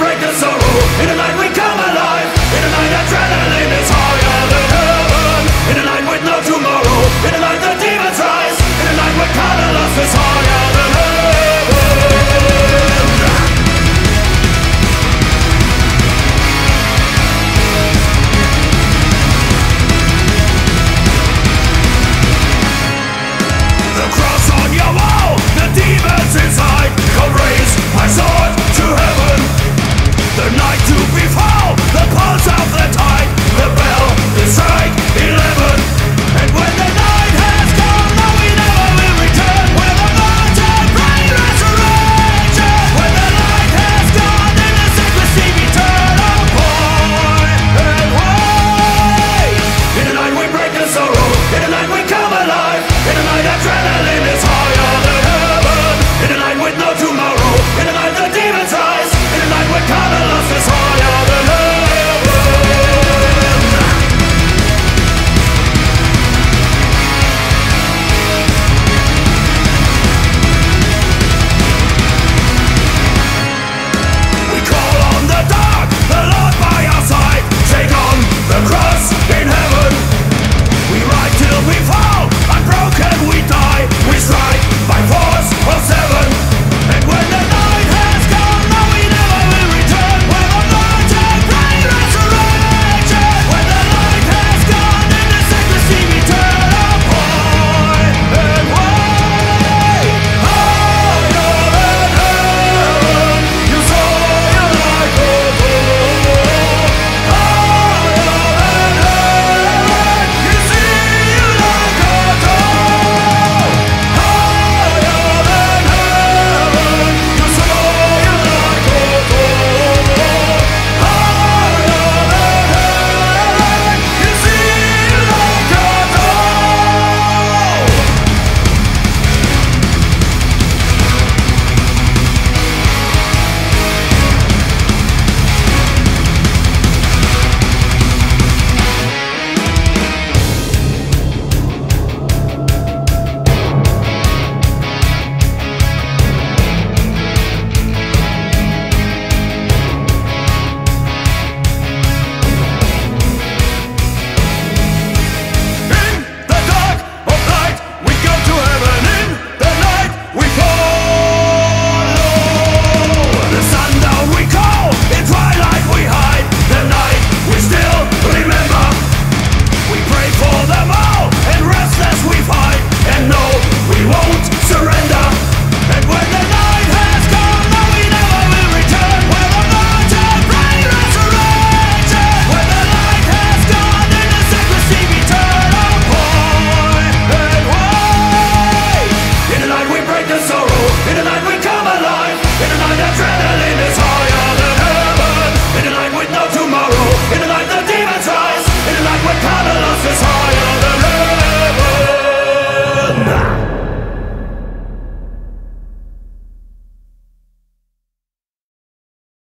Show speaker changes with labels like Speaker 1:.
Speaker 1: break the sorrow. In a night we tonight we come alive. In a night adrenaline